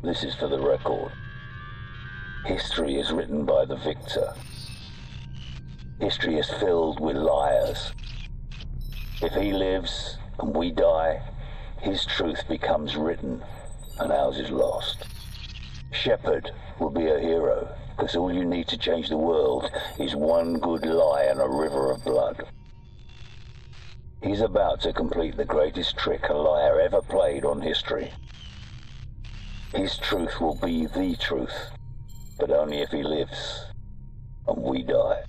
This is for the record. History is written by the victor. History is filled with liars. If he lives and we die, his truth becomes written and ours is lost. Shepherd will be a hero because all you need to change the world is one good lie and a river of blood. He's about to complete the greatest trick a liar ever played on history. His truth will be the truth, but only if he lives and we die.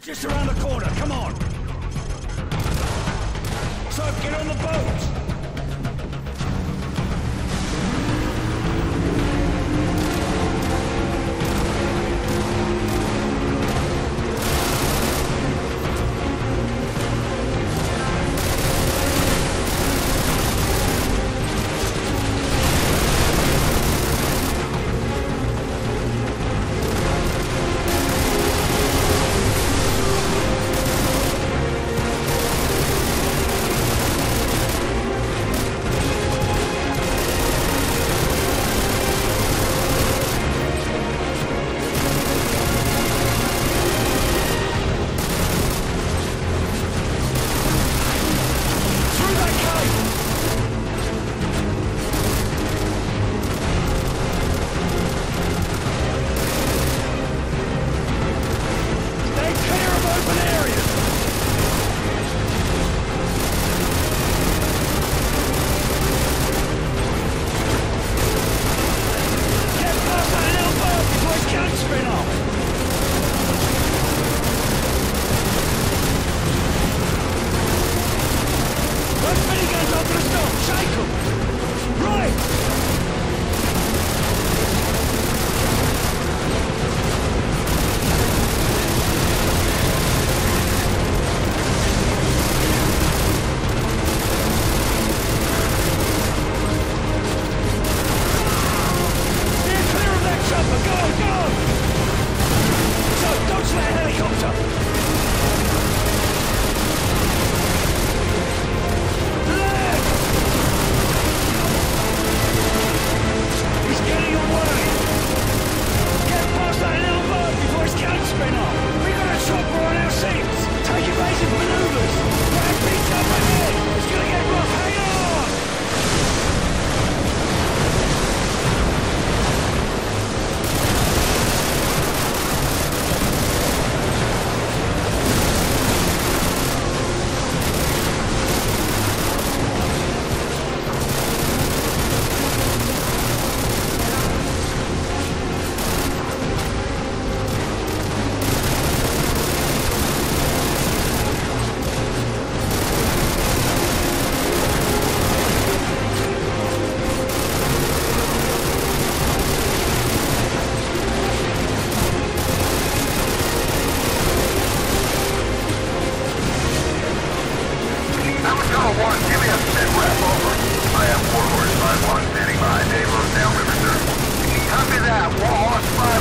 Just around the corner, come on! So, get on the boat!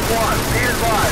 5-1. Be advised.